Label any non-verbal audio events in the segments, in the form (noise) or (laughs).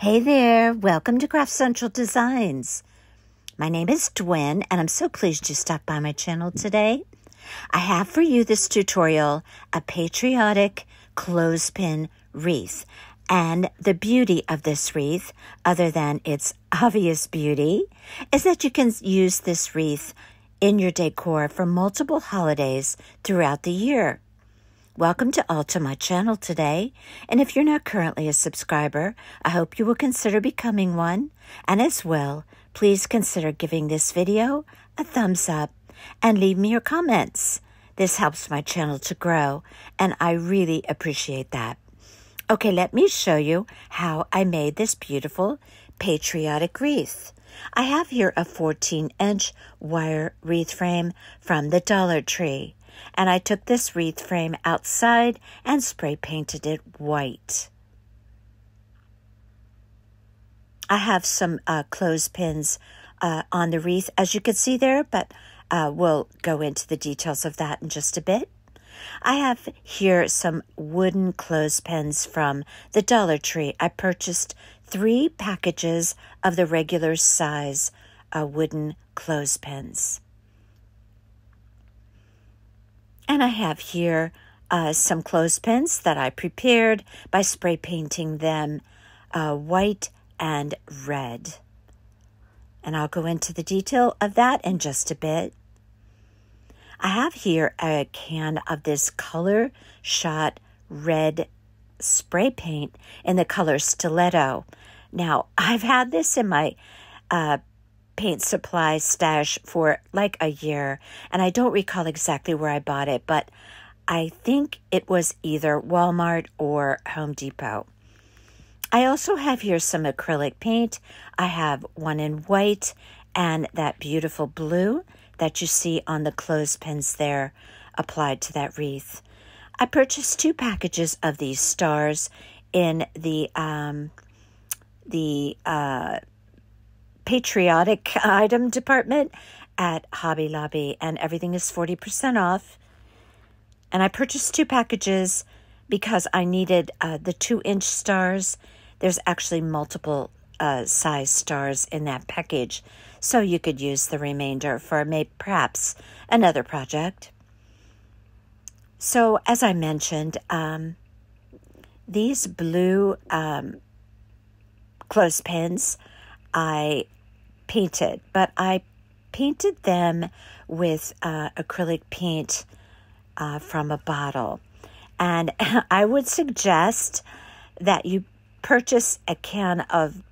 Hey there, welcome to Craft Central Designs. My name is Dwynn, and I'm so pleased you stopped by my channel today. I have for you this tutorial, a patriotic clothespin wreath. And the beauty of this wreath, other than its obvious beauty, is that you can use this wreath in your decor for multiple holidays throughout the year. Welcome to all to my channel today. And if you're not currently a subscriber, I hope you will consider becoming one. And as well, please consider giving this video a thumbs up and leave me your comments. This helps my channel to grow, and I really appreciate that. Okay, let me show you how I made this beautiful patriotic wreath. I have here a 14 inch wire wreath frame from the Dollar Tree and I took this wreath frame outside and spray painted it white. I have some uh, clothespins uh, on the wreath, as you can see there, but uh, we'll go into the details of that in just a bit. I have here some wooden clothespins from the Dollar Tree. I purchased three packages of the regular size uh, wooden clothespins. And I have here uh, some clothespins that I prepared by spray painting them uh, white and red. And I'll go into the detail of that in just a bit. I have here a can of this color shot red spray paint in the color stiletto. Now, I've had this in my uh, paint supply stash for like a year, and I don't recall exactly where I bought it, but I think it was either Walmart or Home Depot. I also have here some acrylic paint. I have one in white and that beautiful blue that you see on the clothespins there applied to that wreath. I purchased two packages of these stars in the um, the uh, patriotic item department at Hobby Lobby, and everything is 40% off. And I purchased two packages because I needed uh, the two inch stars. There's actually multiple uh, size stars in that package, so you could use the remainder for maybe perhaps another project. So, as I mentioned, um, these blue um, clothespins I painted, but I painted them with uh, acrylic paint uh, from a bottle. And (laughs) I would suggest that you purchase a can of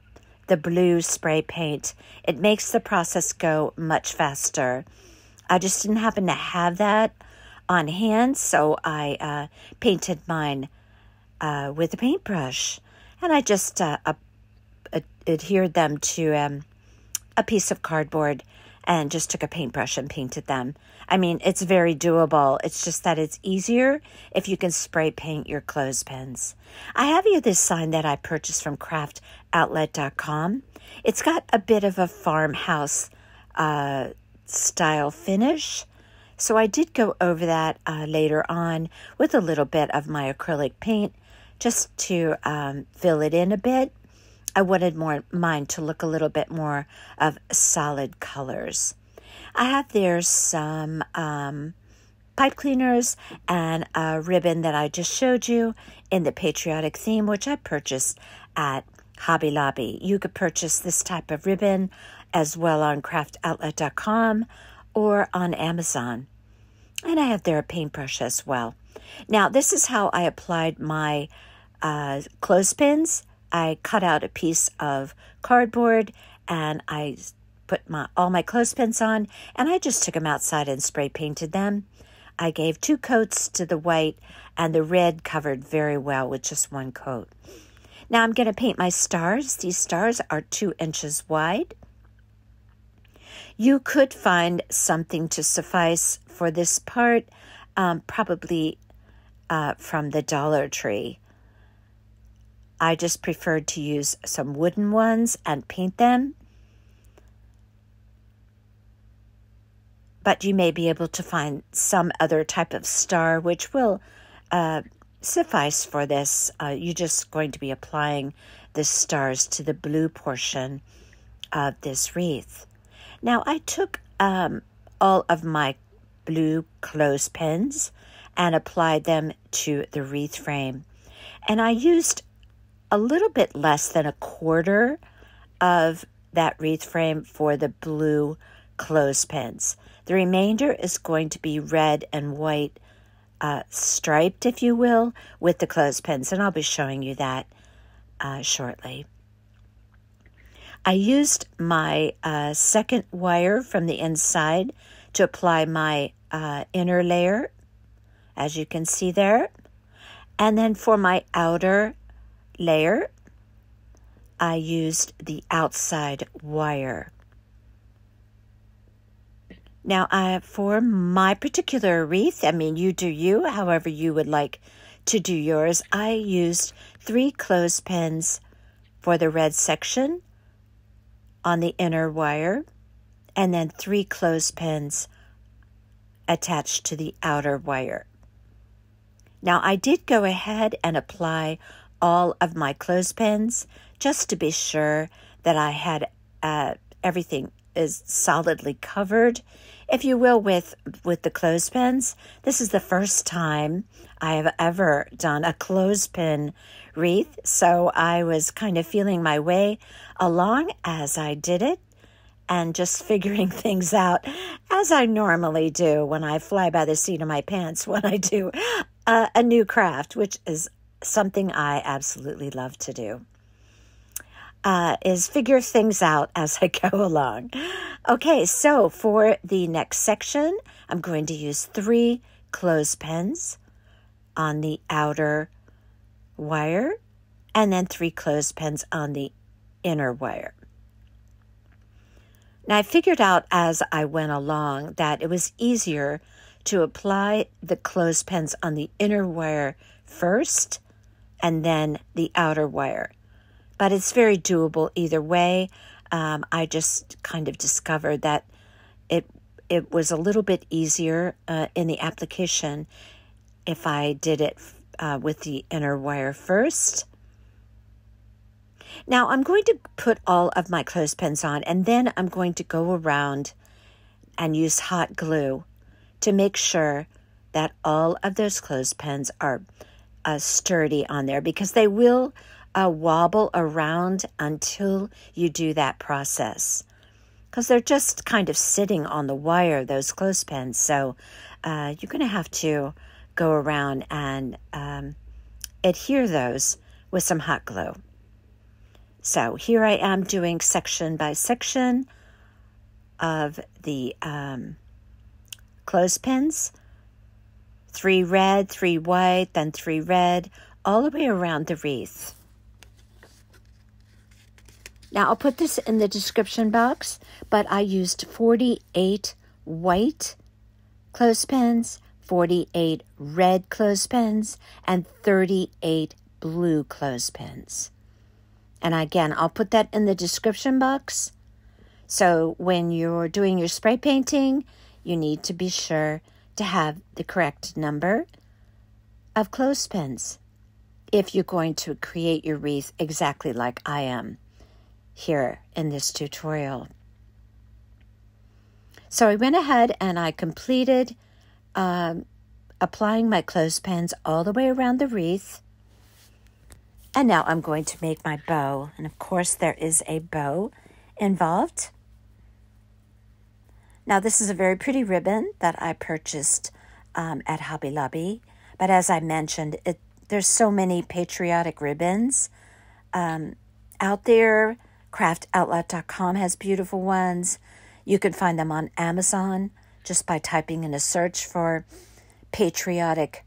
the blue spray paint. It makes the process go much faster. I just didn't happen to have that on hand, so I uh, painted mine uh, with a paintbrush. And I just uh, adhered them to um, a piece of cardboard and just took a paintbrush and painted them. I mean, it's very doable. It's just that it's easier if you can spray paint your clothespins. I have here this sign that I purchased from craftoutlet.com. It's got a bit of a farmhouse uh, style finish. So I did go over that uh, later on with a little bit of my acrylic paint just to um, fill it in a bit. I wanted more mine to look a little bit more of solid colors. I have there some um, pipe cleaners and a ribbon that I just showed you in the patriotic theme, which I purchased at Hobby Lobby. You could purchase this type of ribbon as well on craftoutlet.com or on Amazon. And I have there a paintbrush as well. Now, this is how I applied my uh, clothespins I cut out a piece of cardboard and I put my all my clothespins on and I just took them outside and spray painted them. I gave two coats to the white and the red covered very well with just one coat. Now I'm going to paint my stars. These stars are two inches wide. You could find something to suffice for this part, um, probably uh, from the Dollar Tree. I just preferred to use some wooden ones and paint them. But you may be able to find some other type of star which will uh, suffice for this. Uh, you're just going to be applying the stars to the blue portion of this wreath. Now, I took um, all of my blue clothespins and applied them to the wreath frame. And I used a little bit less than a quarter of that wreath frame for the blue clothespins. The remainder is going to be red and white uh, striped, if you will, with the clothespins, and I'll be showing you that uh, shortly. I used my uh, second wire from the inside to apply my uh, inner layer, as you can see there. And then for my outer layer, I used the outside wire. Now, I, for my particular wreath, I mean, you do you, however you would like to do yours, I used three clothespins for the red section on the inner wire, and then three clothespins attached to the outer wire. Now, I did go ahead and apply all of my clothespins just to be sure that I had uh, everything is solidly covered, if you will, with with the clothespins. This is the first time I have ever done a clothespin wreath, so I was kind of feeling my way along as I did it and just (laughs) figuring things out as I normally do when I fly by the seat of my pants (laughs) when I do a, a new craft, which is something I absolutely love to do. Uh, is figure things out as I go (laughs) along. Okay, so for the next section, I'm going to use three clothespins on the outer wire and then three clothespins on the inner wire. Now, I figured out as I went along that it was easier to apply the clothespins on the inner wire first and then the outer wire. But it's very doable either way. Um, I just kind of discovered that it it was a little bit easier uh, in the application if I did it uh, with the inner wire first. Now I'm going to put all of my clothespins on and then I'm going to go around and use hot glue to make sure that all of those clothespins are uh, sturdy on there because they will uh, wobble around until you do that process because they're just kind of sitting on the wire, those clothespins. So uh, you're going to have to go around and um, adhere those with some hot glue. So here I am doing section by section of the um, clothespins three red, three white, then three red, all the way around the wreath. Now I'll put this in the description box, but I used 48 white clothespins, 48 red clothespins, and 38 blue clothespins. And again, I'll put that in the description box. So when you're doing your spray painting, you need to be sure to have the correct number of clothespins if you're going to create your wreath exactly like I am here in this tutorial. So I went ahead and I completed um, applying my clothespins all the way around the wreath. And now I'm going to make my bow. And of course, there is a bow involved. Now, this is a very pretty ribbon that I purchased um, at Hobby Lobby. But as I mentioned, it, there's so many patriotic ribbons um, out there. CraftOutlet.com has beautiful ones. You can find them on Amazon just by typing in a search for patriotic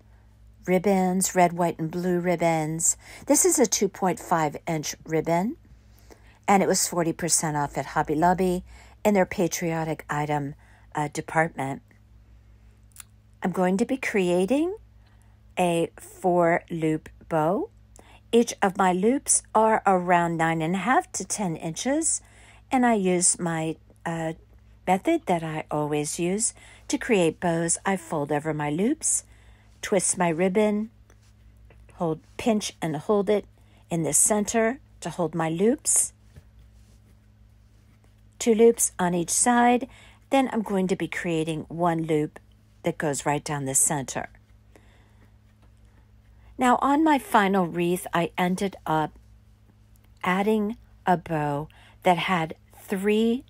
ribbons, red, white, and blue ribbons. This is a 2.5 inch ribbon, and it was 40% off at Hobby Lobby in their patriotic item uh, department. I'm going to be creating a four loop bow. Each of my loops are around nine and a half to 10 inches, and I use my uh, method that I always use to create bows. I fold over my loops, twist my ribbon, hold, pinch and hold it in the center to hold my loops. Two loops on each side. Then I'm going to be creating one loop that goes right down the center. Now on my final wreath, I ended up adding a bow that had three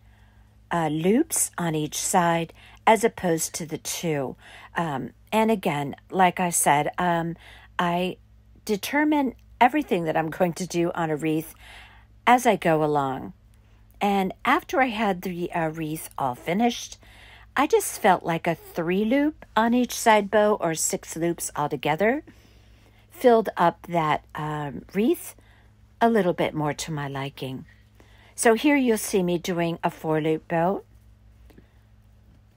uh, loops on each side as opposed to the two. Um, and again, like I said, um, I determine everything that I'm (laughs) going to do on a wreath as I go along. And after I had the uh, wreath all finished, I just felt like a three loop on each side bow or six loops altogether filled up that um, wreath a little bit more to my liking. So here you'll see me doing a four loop bow.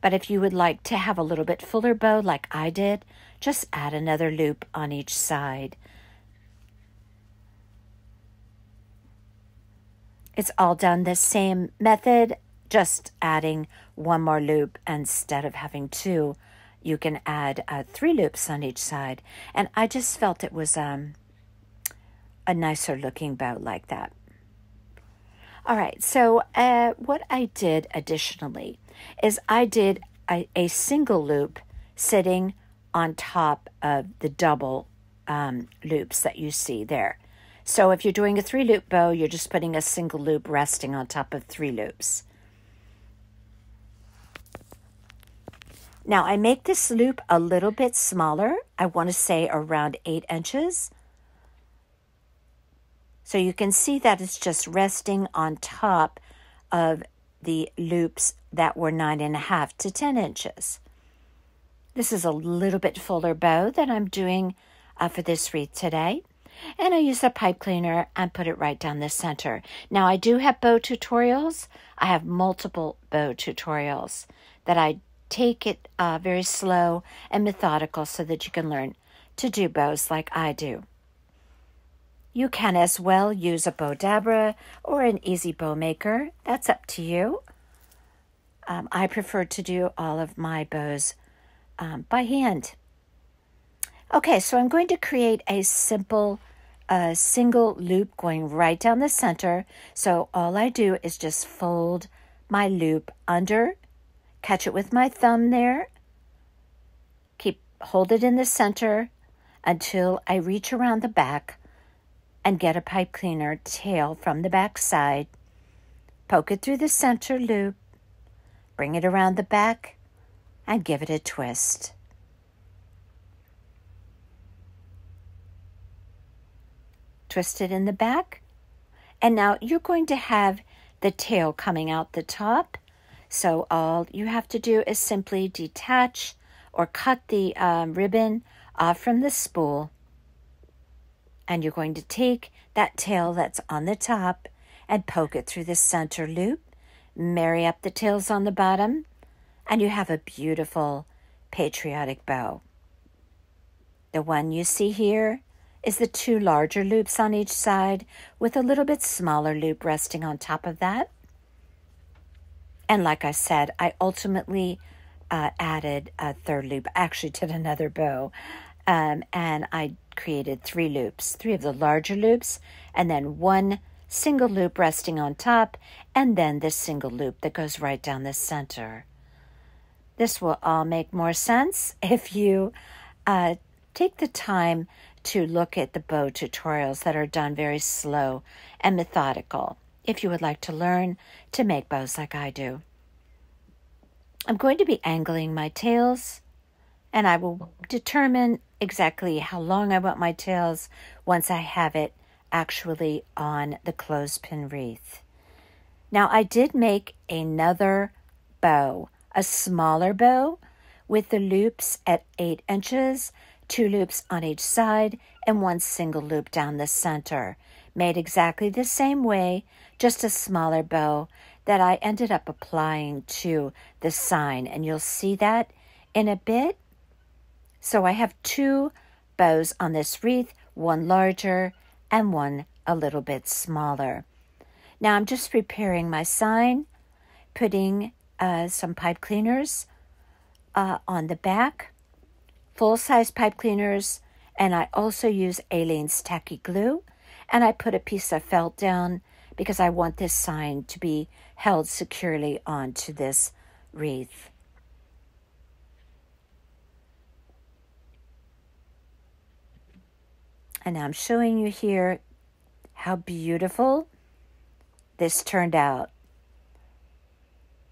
But if you would like to have a little bit fuller bow like I did, just add another loop on each side. It's all done the same method, just adding one more loop instead of having two. You can add uh, three loops on each side. And I just felt it was um, a nicer looking bow like that. All right, so uh, what I did additionally is I did a, a single loop sitting on top of the double um, loops that you see there. So if you're doing a three loop bow, you're just putting a single loop resting on top of three loops. Now I make this loop a little bit smaller. I want to say around eight inches. So you can see that it's just resting on top of the loops that were nine and a half to 10 inches. This is a little bit fuller bow that I'm doing uh, for this wreath today. And I use a pipe cleaner and put it right down the center. Now I do have bow tutorials. I have multiple bow tutorials that I take it uh, very slow and methodical so that you can learn to do bows like I do. You can as well use a Bowdabra or an easy bow maker. That's up to you. Um, I prefer to do all of my bows um, by hand. Okay, so I'm going to create a simple uh, single loop going right down the center. So all I do is just fold my loop under, catch it with my thumb there, keep hold it in the center until I reach around the back and get a pipe cleaner tail from the back side. Poke it through the center loop, bring it around the back, and give it a twist. Twist it in the back, and now you're going to have the tail coming out the top. So all you have to do is simply detach or cut the um, ribbon off from the spool and you're going to take that tail that's on the top and poke it through the center loop, marry up the tails on the bottom, and you have a beautiful patriotic bow. The one you see here is the two larger loops on each side with a little bit smaller loop resting on top of that. And like I said, I ultimately uh, added a third loop, actually did another bow, um, and I created three loops, three of the larger loops, and then one single loop resting on top, and then this single loop that goes right down the center. This will all make more sense if you uh, take the time to look at the bow tutorials that are done very slow and methodical if you would like to learn to make bows like I do. I'm going to be angling my tails and I will determine exactly how long I want my tails once I have it actually on the clothespin wreath. Now I did make another bow, a smaller bow with the loops at 8 inches, two loops on each side, and one single loop down the center. Made exactly the same way, just a smaller bow that I ended up applying to the sign, and you'll see that in a bit. So I have two bows on this wreath, one larger and one a little bit smaller. Now I'm just preparing my sign, putting uh, some pipe cleaners uh, on the back, full size pipe cleaners, And I also use Aleene's Tacky Glue. And I put a piece of felt down because I want this sign to be held securely onto this wreath. And I'm showing you here how beautiful this turned out.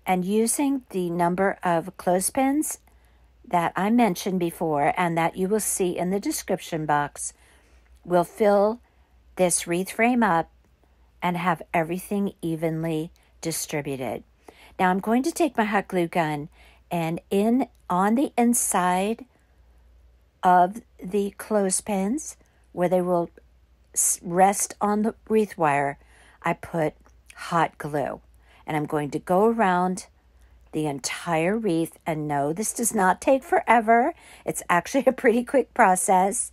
And using the number of clothespins that I mentioned before and that you will see in the description box will fill this wreath frame up and have everything evenly distributed. Now I'm going to take my hot glue gun and in on the inside of the clothespins where they will rest on the wreath wire, I put hot glue. And I'm going to go around the entire wreath. And no, this does not take forever. It's actually (laughs) a pretty quick process.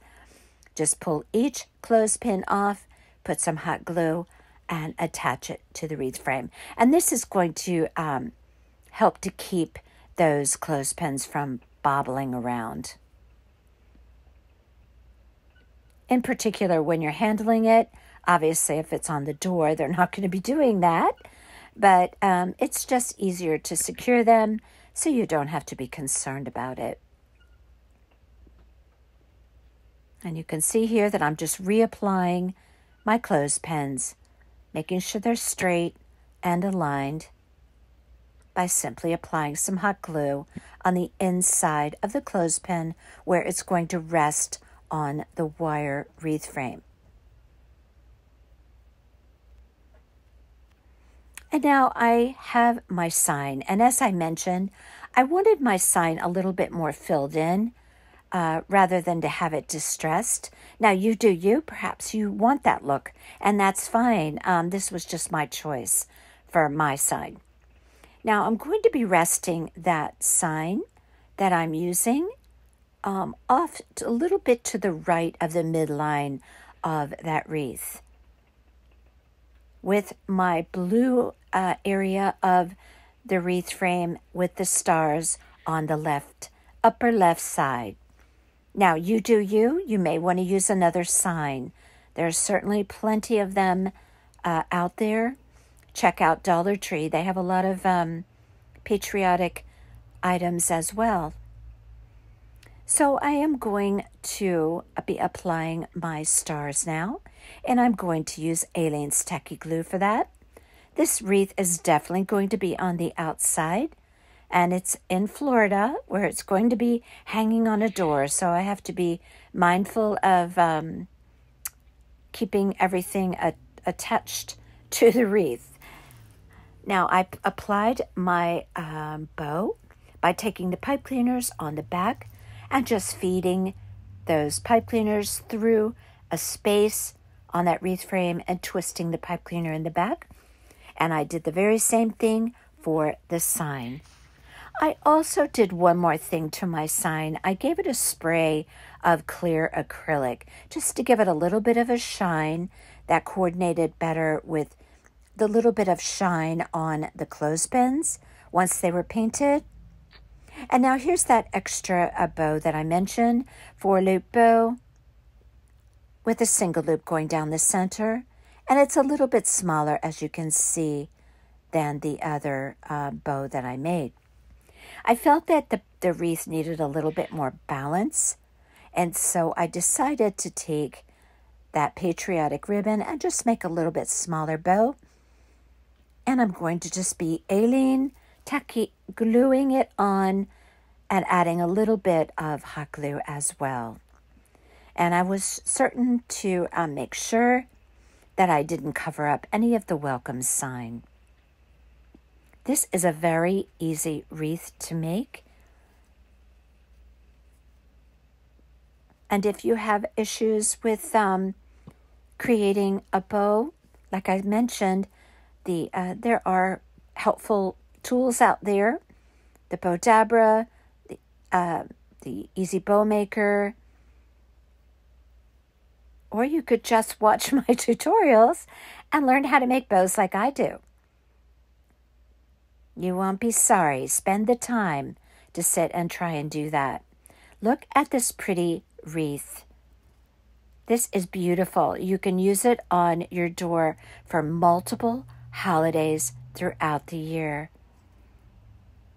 Just pull each clothespin off, put some hot glue, and attach it to the wreath frame. And this is going to um, help to keep those clothespins from bobbling around. In particular, when you're handling it, obviously, if it's on the door, they're not going to be doing that. But um, it's just easier to secure them so you don't have to be concerned about it. And you can see here that I'm just reapplying my clothespins, making sure they're straight and aligned by simply applying some hot glue on the inside of the clothespin where it's going to rest on the wire wreath frame. And now I have my sign. And as I mentioned, I wanted my sign a little bit more filled in uh, rather than to have it distressed. Now, you do you. Perhaps you want that look, and that's fine. Um, this was just my choice for my sign. Now, I'm going to be resting that sign that I'm using um, off a little bit to the right of the midline of that wreath with my blue uh, area of the wreath frame with the stars on the left, upper left side. Now, you do you. You may want to use another sign. There's certainly plenty of them uh, out there. Check out Dollar Tree. They have a lot of um, patriotic items as well. So I am going to be applying my stars now, and I'm going to use Aleene's Tacky Glue for that. This wreath is definitely going to be on the outside, and it's in Florida where it's going to be hanging on a door, so I have to be mindful of um, keeping everything attached (laughs) to the wreath. Now, I applied my um, bow by taking the pipe cleaners on the back and just feeding those pipe cleaners through a space on that wreath frame and twisting the pipe cleaner in the back. And I did the very same thing for the sign. I also did one more thing to my sign. I gave it a spray of clear acrylic just to give it a little bit of a shine that coordinated better with the little bit of shine on the clothespins once they were painted. And now here's that extra uh, bow that I mentioned, four loop bow with a single loop going down the center. And it's a little bit smaller, as you can see, than the other uh, bow that I made. I felt that the, the wreath needed a little bit more balance. And so I decided to take that patriotic ribbon and just make a little bit smaller bow. And I'm going to just be Aleene tacky, gluing it on and adding a little bit of hot glue as well. And I was certain to uh, make sure that I didn't cover up any of the welcome sign. This is a very easy wreath to make. And if you have issues with um, creating a bow, like I mentioned, the uh, there are helpful tools out there. The Bowdabra, the uh, the Easy Bow Maker, or you could just watch (laughs) my tutorials and learn how to make bows like I do. You won't be sorry. Spend the time to sit and try and do that. Look at this pretty wreath This is beautiful. You can use it on your door for multiple holidays throughout the year.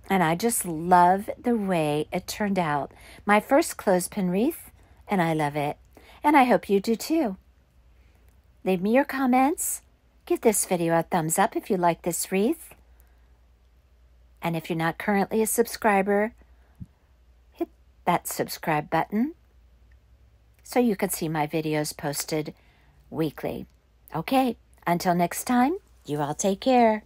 And I just love the way it turned out. My first clothespin wreath, and I love it. And I hope you do too. Leave me your comments. Give this video a thumbs up if you like this wreath. And if you're not currently a subscriber, hit that subscribe button so you can see my videos posted weekly. Okay, until next time, you all take care.